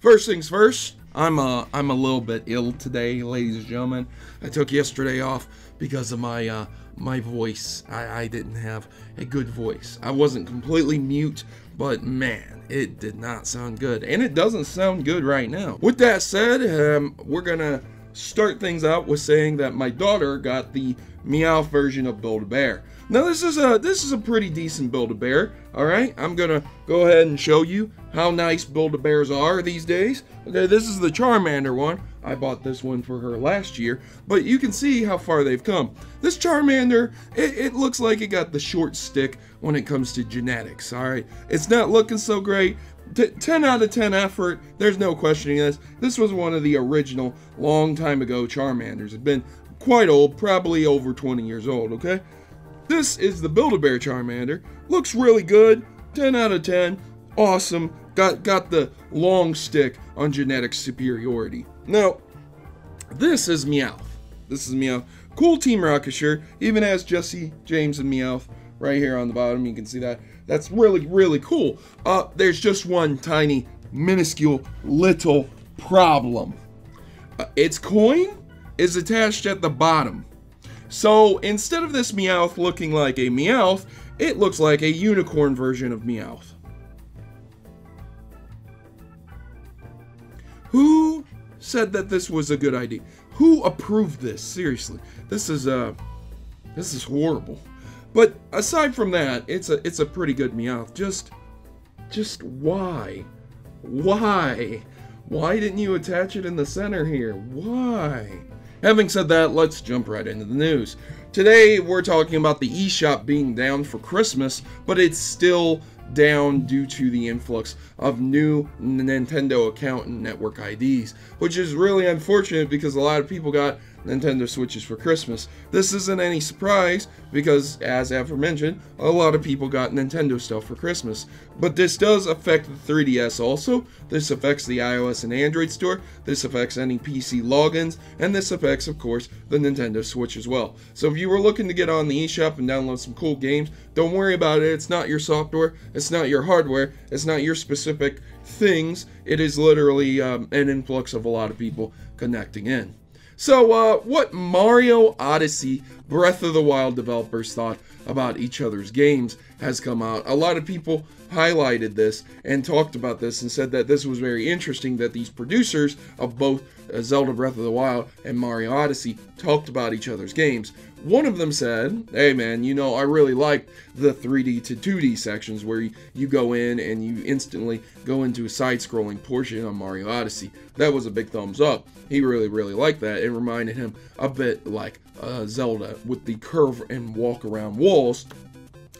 First things first, I'm uh I'm a little bit ill today, ladies and gentlemen. I took yesterday off because of my uh my voice. I, I didn't have a good voice. I wasn't completely mute, but man, it did not sound good. And it doesn't sound good right now. With that said, um, we're gonna start things out with saying that my daughter got the Meowth version of Build-A-Bear. Now this is a this is a pretty decent Build-A-Bear. All right, I'm gonna go ahead and show you how nice Build-A-Bears are these days. Okay, this is the Charmander one. I bought this one for her last year, but you can see how far they've come. This Charmander, it, it looks like it got the short stick when it comes to genetics. All right, it's not looking so great. T 10 out of 10 effort, there's no questioning this. This was one of the original, long time ago Charmanders. It's been quite old, probably over 20 years old, okay? This is the Build-A-Bear Charmander. Looks really good. 10 out of 10. Awesome. Got got the long stick on genetic superiority. Now, this is Meowth. This is Meowth. Cool Team Rocket shirt. Even has Jessie, James, and Meowth right here on the bottom. You can see that. That's really, really cool. Uh, there's just one tiny, minuscule, little problem. Uh, its coin is attached at the bottom. So instead of this Meowth looking like a Meowth, it looks like a unicorn version of Meowth. Who said that this was a good idea? Who approved this? Seriously, this is uh, this is horrible. But aside from that, it's a it's a pretty good Meowth. Just, just why, why, why didn't you attach it in the center here? Why? Having said that, let's jump right into the news. Today, we're talking about the eShop being down for Christmas, but it's still down due to the influx of new Nintendo account and network IDs, which is really unfortunate because a lot of people got Nintendo Switches for Christmas. This isn't any surprise because, as aforementioned, a lot of people got Nintendo stuff for Christmas. But this does affect the 3DS also. This affects the iOS and Android store. This affects any PC logins. And this affects, of course, the Nintendo Switch as well. So if you were looking to get on the eShop and download some cool games, don't worry about it. It's not your software. It's not your hardware. It's not your specific things. It is literally um, an influx of a lot of people connecting in. So, uh, what Mario Odyssey Breath of the Wild developers thought about each other's games has come out. A lot of people highlighted this and talked about this and said that this was very interesting that these producers of both Zelda Breath of the Wild and Mario Odyssey talked about each other's games. One of them said, Hey man, you know, I really like the 3D to 2D sections where you, you go in and you instantly go into a side scrolling portion on Mario Odyssey. That was a big thumbs up. He really, really liked that. It reminded him a bit like uh, Zelda with the curve and walk around walls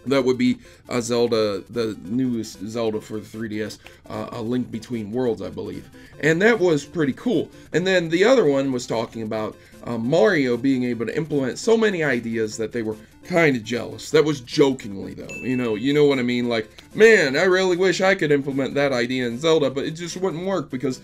that would be a Zelda, the newest Zelda for the 3DS, uh, a Link Between Worlds, I believe. And that was pretty cool. And then the other one was talking about uh, Mario being able to implement so many ideas that they were kind of jealous. That was jokingly, though. You know, you know what I mean? Like, man, I really wish I could implement that idea in Zelda, but it just wouldn't work because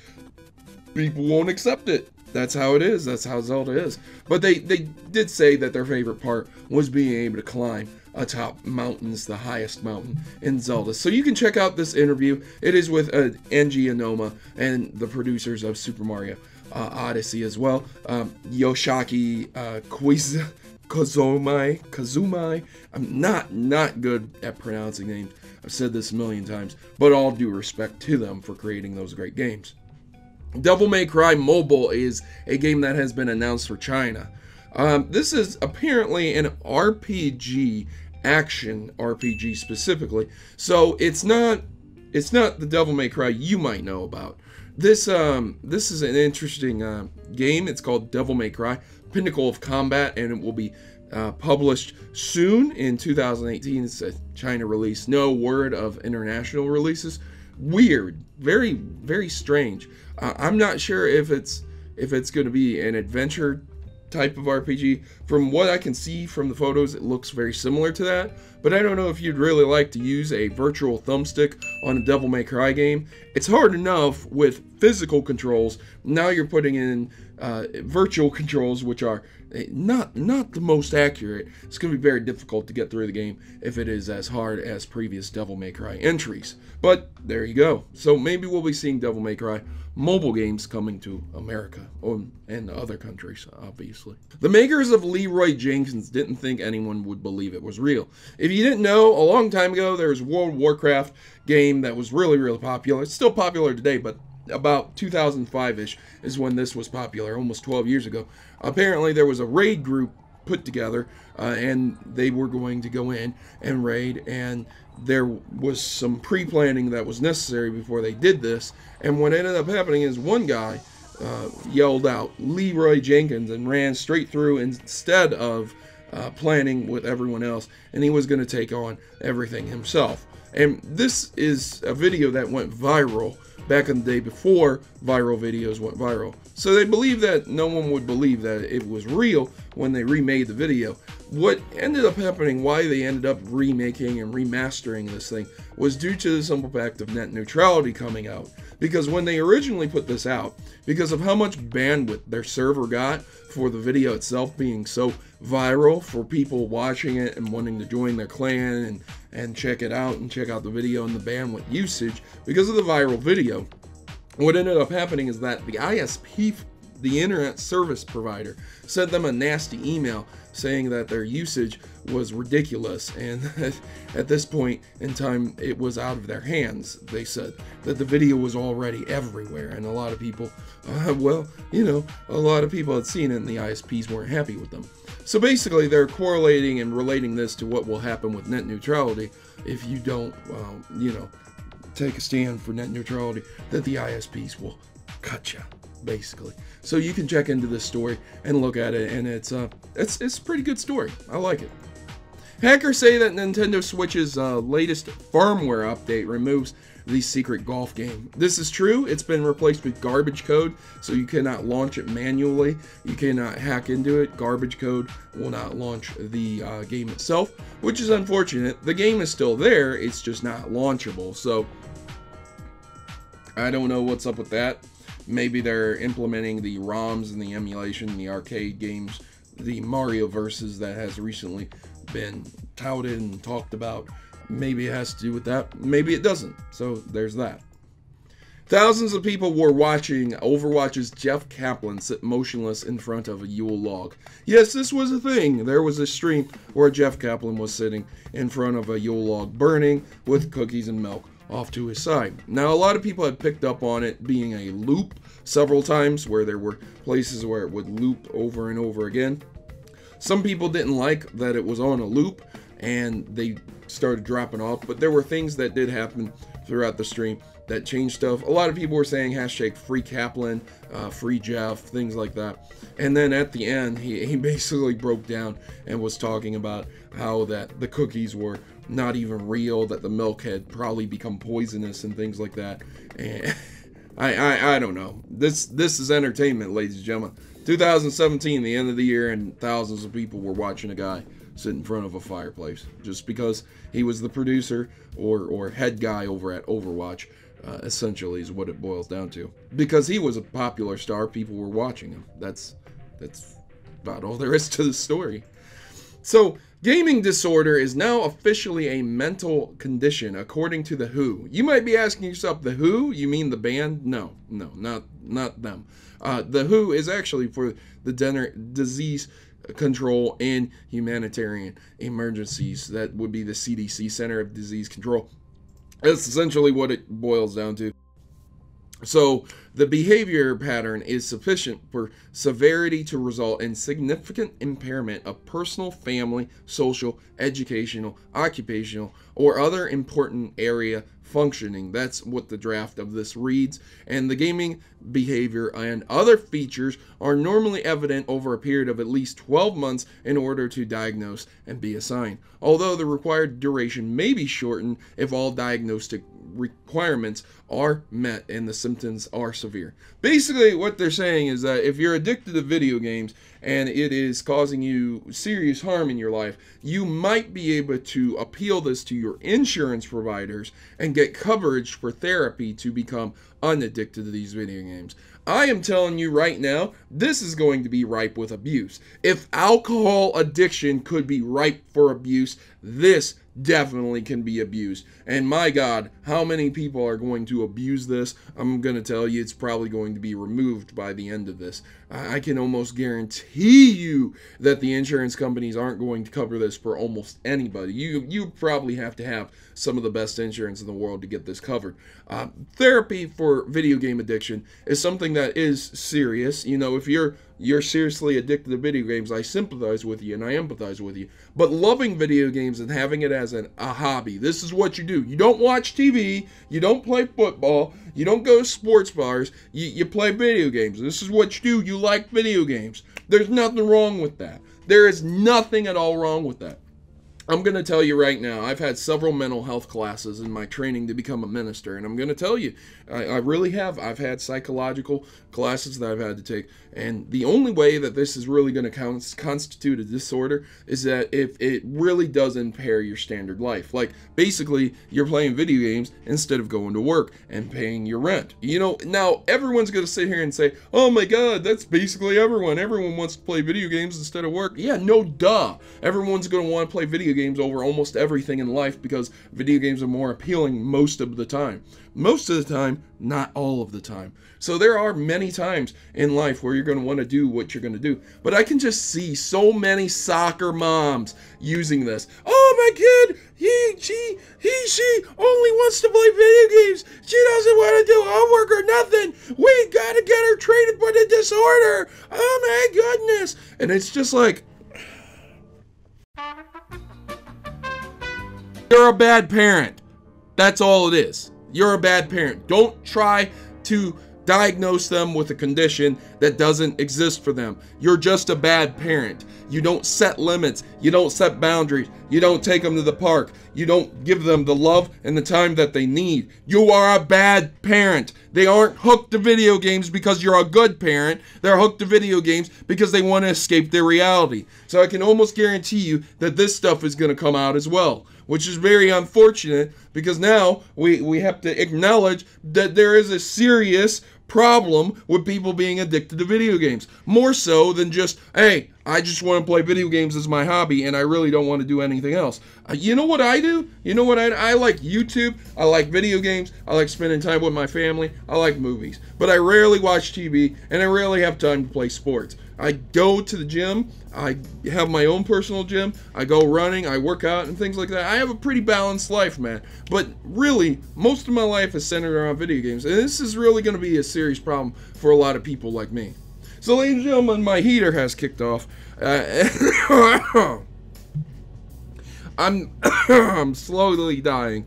people won't accept it. That's how it is. That's how Zelda is. But they, they did say that their favorite part was being able to climb atop mountains, the highest mountain in Zelda. So you can check out this interview. It is with uh, Eiji Aonuma and the producers of Super Mario uh, Odyssey as well. Um, Yoshiaki uh, Koiz- Kazumai, Kazumai. I'm not not good at pronouncing names. I've said this a million times, but all due respect to them for creating those great games. Devil May Cry Mobile is a game that has been announced for China. Um, this is apparently an RPG action RPG specifically. So it's not it's not the Devil May Cry you might know about. This um this is an interesting uh, game. It's called Devil May Cry Pinnacle of Combat, and it will be uh, published soon in 2018. It's a China release. No word of international releases. Weird, very very strange. Uh, I'm not sure if it's if it's going to be an adventure type of RPG. From what I can see from the photos, it looks very similar to that. But I don't know if you'd really like to use a virtual thumbstick on a Devil May Cry game. It's hard enough with physical controls. Now you're putting in uh, virtual controls, which are eh, not not the most accurate. It's going to be very difficult to get through the game if it is as hard as previous Devil May Cry entries. But there you go. So maybe we'll be seeing Devil May Cry mobile games coming to America um, and other countries, obviously. The makers of Leeroy Jenkins didn't think anyone would believe it was real. If you didn't know, a long time ago there was World Warcraft game that was really, really popular. It's still popular today, but about 2005-ish is when this was popular, almost 12 years ago. Apparently there was a raid group put together uh, and they were going to go in and raid and there was some pre-planning that was necessary before they did this and what ended up happening is one guy uh, yelled out Leeroy Jenkins and ran straight through instead of uh, planning with everyone else and he was going to take on everything himself and this is a video that went viral back in the day before viral videos went viral. So they believed that no one would believe that it was real when they remade the video. What ended up happening, why they ended up remaking and remastering this thing, was due to the simple fact of net neutrality coming out. Because when they originally put this out, because of how much bandwidth their server got for the video itself being so viral for people watching it and wanting to join their clan and, and check it out and check out the video and the bandwidth usage, because of the viral video, what ended up happening is that the ISP the internet service provider sent them a nasty email saying that their usage was ridiculous and at this point in time it was out of their hands they said that the video was already everywhere. And a lot of people uh, well you know a lot of people had seen it and the isps weren't happy with them. So basically they're correlating and relating this to what will happen with net neutrality if you don't uh, you know take a stand for net neutrality that the isps will cut you basically. So you can check into this story and look at it, and it's uh, it's it's a pretty good story. I like it. Hackers say that Nintendo Switch's uh, latest firmware update removes the secret golf game. This is true. It's been replaced with garbage code, so you cannot launch it manually. You cannot hack into it. Garbage code will not launch the uh, game itself, which is unfortunate. The game is still there, it's just not launchable. So I don't know what's up with that. Maybe they're implementing the ROMs and the emulation, the arcade games, the Mario verses that has recently been touted and talked about. Maybe it has to do with that. Maybe it doesn't. So there's that. Thousands of people were watching Overwatch's Jeff Kaplan sit motionless in front of a Yule log. Yes, this was a thing. There was a stream where Jeff Kaplan was sitting in front of a Yule log burning with cookies and milk off to his side. Now, a lot of people had picked up on it being a loop several times, where there were places where it would loop over and over again. Some people didn't like that it was on a loop and they started dropping off, but there were things that did happen throughout the stream that changed stuff. A lot of people were saying hashtag free Kaplan, uh, free Jeff, things like that. And then at the end, he, he basically broke down and was talking about how that the cookies were not even real, that the milk had probably become poisonous and things like that. And I, I, I don't know. This this is entertainment, ladies and gentlemen. 2017, the end of the year, and thousands of people were watching a guy sit in front of a fireplace just because he was the producer or or head guy over at Overwatch. Uh, essentially, is what it boils down to. Because he was a popular star, people were watching him. That's that's about all there is to the story. So Gaming disorder is now officially a mental condition, according to the WHO. You might be asking yourself, the WHO? You mean the band? No, no, not not them. Uh, the WHO is actually for the disease control and humanitarian emergencies. That would be the CDC, Center of Disease Control. That's essentially what it boils down to. So the behavior pattern is sufficient for severity to result in significant impairment of personal, family, social, educational, occupational, or other important area functioning. That's what the draft of this reads. And the gaming behavior and other features are normally evident over a period of at least 12 months in order to diagnose and be assigned. Although the required duration may be shortened if all diagnostic requirements are met and the symptoms are severe. Basically, what they're saying is that if you're addicted to video games and it is causing you serious harm in your life, you might be able to appeal this to your insurance providers and get coverage for therapy to become unaddicted to these video games. I am telling you right now, this is going to be ripe with abuse. If alcohol addiction could be ripe for abuse, this definitely can be abused. And my God, how many people are going to abuse this? I'm going to tell you it's probably going to be removed by the end of this. I can almost guarantee you that the insurance companies aren't going to cover this for almost anybody. You you probably have to have some of the best insurance in the world to get this covered. Uh, therapy for video game addiction is something that is serious. You know, if you're you're seriously addicted to video games, I sympathize with you and I empathize with you. But loving video games and having it as an, a hobby, this is what you do. You don't watch TV, you don't play football, you don't go to sports bars, you, you play video games. This is what you do. You like video games. There's nothing wrong with that. There is nothing at all wrong with that. I'm going to tell you right now, I've had several mental health classes in my training to become a minister, and I'm going to tell you, I, I, really have. I've had psychological classes that I've had to take, and the only way that this is really going to constitute a disorder is that if it really does impair your standard life. Like, basically, you're playing video games instead of going to work and paying your rent. You know, now everyone's going to sit here and say, oh my god, that's basically everyone. Everyone wants to play video games instead of work. Yeah, no duh. Everyone's going to want to play video games over almost everything in life because video games are more appealing most of the time. Most of the time, not all of the time. So there are many times in life where you're going to want to do what you're going to do. But I can just see so many soccer moms using this. Oh, my kid, he, she, he, she only wants to play video games. She doesn't want to do homework or nothing. We got to get her treated for the disorder. Oh, my goodness. And it's just like, You're a bad parent. That's all it is. You're a bad parent. Don't try to diagnose them with a condition that doesn't exist for them. You're just a bad parent. You don't set limits. You don't set boundaries. You don't take them to the park. You don't give them the love and the time that they need. You are a bad parent. They aren't hooked to video games because you're a good parent. They're hooked to video games because they want to escape their reality. So I can almost guarantee you that this stuff is going to come out as well which is very unfortunate because now we, we have to acknowledge that there is a serious problem with people being addicted to video games. More so than just, hey, I just want to play video games as my hobby and I really don't want to do anything else. Uh, you know what I do? You know what I I like YouTube, I like video games, I like spending time with my family, I like movies. But I rarely watch TV and I rarely have time to play sports. I go to the gym. I have my own personal gym. I go running. I work out and things like that. I have a pretty balanced life, man. But really, most of my life is centered around video games. And this is really going to be a serious problem for a lot of people like me. So, ladies and gentlemen, my heater has kicked off. Uh, I'm I'm slowly dying.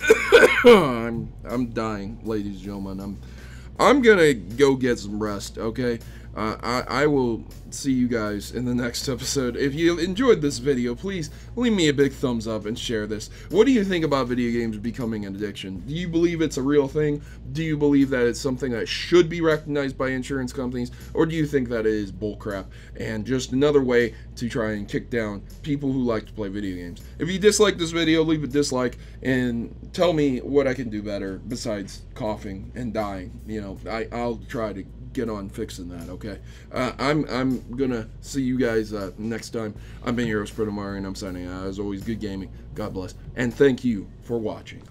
I'm I'm dying, ladies and gentlemen. I'm I'm gonna go get some rest. Okay. Uh, I, I will see you guys in the next episode. If you enjoyed this video, please leave me a big thumbs up and share this. What do you think about video games becoming an addiction? Do you believe it's a real thing? Do you believe that it's something that should be recognized by insurance companies? Or do you think that it is bullcrap and just another way to try and kick down people who like to play video games? If you dislike this video, leave a dislike and tell me what I can do better besides coughing and dying. You know, I, I'll try to get on fixing that. Okay, uh, I'm I'm gonna see you guys uh, next time. I've been your host, Mario, and I'm signing out. As always, good gaming. God bless, and thank you for watching.